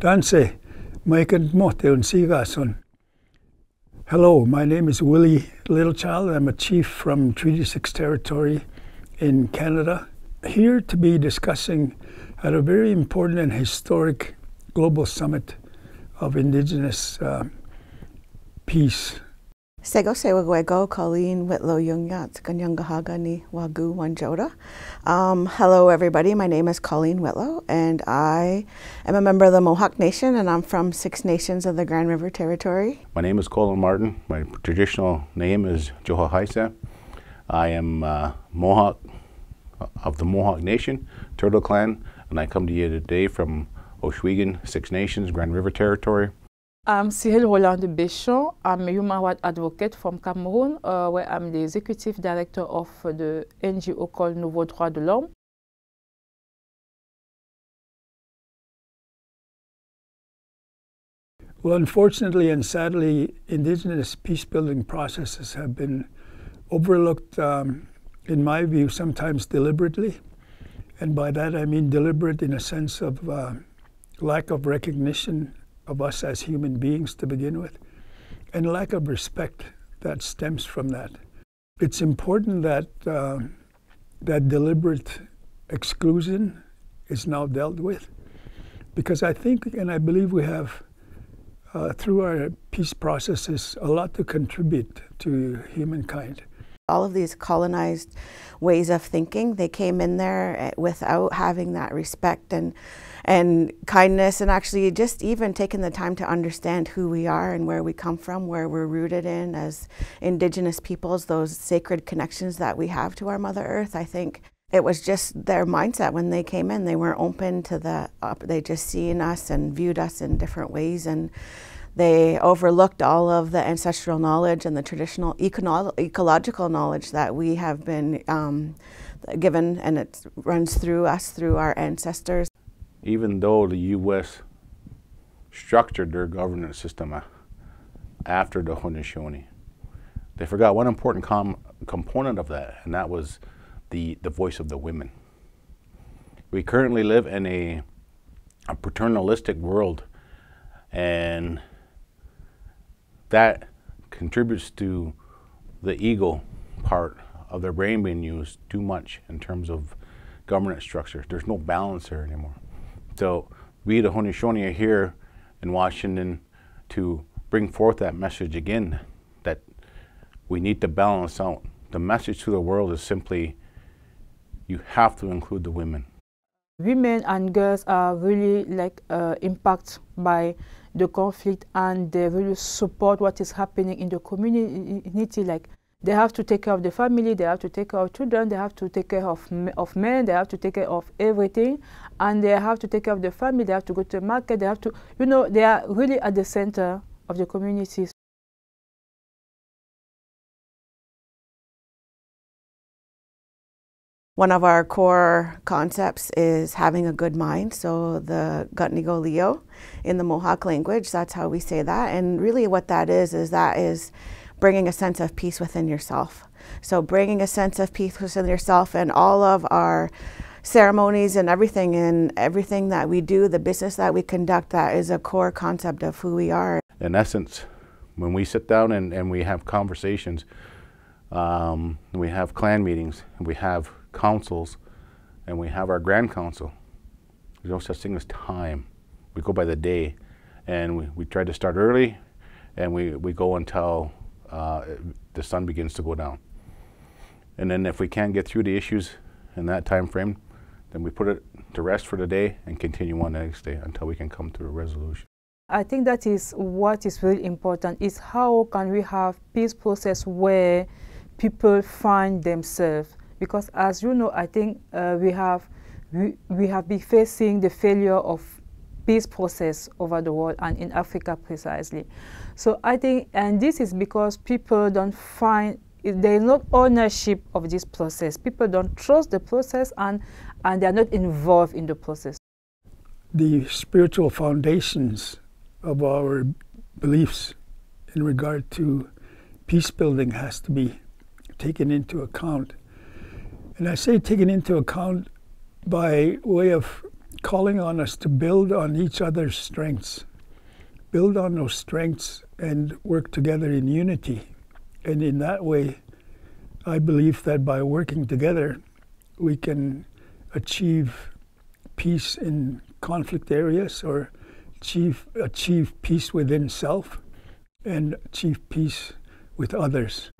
Danse, Maikan Mote Sigason. Hello, my name is Willie Littlechild. I'm a chief from Treaty 6 territory in Canada. Here to be discussing at a very important and historic global summit of Indigenous uh, peace Sego Sewagwego, Colleen Whitlow Yungyat, Ganyangahagani Wagu Wanjoda. Um, hello, everybody. My name is Colleen Whitlow, and I am a member of the Mohawk Nation, and I'm from Six Nations of the Grand River Territory. My name is Colin Martin. My traditional name is Johahaisa. I am uh, Mohawk of the Mohawk Nation, Turtle Clan, and I come to you today from Ohsweken, Six Nations, Grand River Territory. I'm Cyrille Rolande Bechon. I'm a human rights advocate from Cameroon, uh, where I'm the executive director of the NGO called Nouveaux Droits de l'Homme. Well, unfortunately and sadly, indigenous peace-building processes have been overlooked, um, in my view, sometimes deliberately. And by that I mean deliberate in a sense of uh, lack of recognition of us as human beings to begin with, and lack of respect that stems from that. It's important that uh, that deliberate exclusion is now dealt with, because I think and I believe we have, uh, through our peace processes, a lot to contribute to humankind. All of these colonized ways of thinking, they came in there eh, without having that respect and and kindness and actually just even taking the time to understand who we are and where we come from, where we're rooted in as indigenous peoples, those sacred connections that we have to our Mother Earth. I think it was just their mindset when they came in. They weren't open to the, they just seen us and viewed us in different ways and they overlooked all of the ancestral knowledge and the traditional eco ecological knowledge that we have been um, given and it runs through us through our ancestors even though the U.S. structured their governance system after the Haudenosaunee, they forgot one important component of that, and that was the, the voice of the women. We currently live in a, a paternalistic world, and that contributes to the ego part of their brain being used too much in terms of governance structure. There's no balance there anymore. So we, the Haudenosaunee, are here in Washington to bring forth that message again that we need to balance out. The message to the world is simply you have to include the women. Women and girls are really like uh, impacted by the conflict and they really support what is happening in the community like they have to take care of the family, they have to take care of children, they have to take care of, of men, they have to take care of everything, and they have to take care of the family, they have to go to the market, they have to, you know, they are really at the center of the communities. One of our core concepts is having a good mind. So the Gutnigo Leo in the Mohawk language, that's how we say that. And really what that is, is that is bringing a sense of peace within yourself. So bringing a sense of peace within yourself and all of our ceremonies and everything and everything that we do, the business that we conduct, that is a core concept of who we are. In essence, when we sit down and, and we have conversations, um, we have clan meetings, we have councils, and we have our grand council, there's no such thing as time. We go by the day, and we, we try to start early, and we, we go until uh, the sun begins to go down. And then if we can't get through the issues in that time frame, then we put it to rest for the day and continue on the next day until we can come to a resolution. I think that is what is really important is how can we have peace process where people find themselves because as you know I think uh, we have we, we have been facing the failure of peace process over the world and in Africa precisely. So I think, and this is because people don't find, there is not ownership of this process. People don't trust the process and, and they are not involved in the process. The spiritual foundations of our beliefs in regard to peace building has to be taken into account. And I say taken into account by way of calling on us to build on each other's strengths, build on those strengths and work together in unity. And in that way, I believe that by working together, we can achieve peace in conflict areas or achieve, achieve peace within self and achieve peace with others.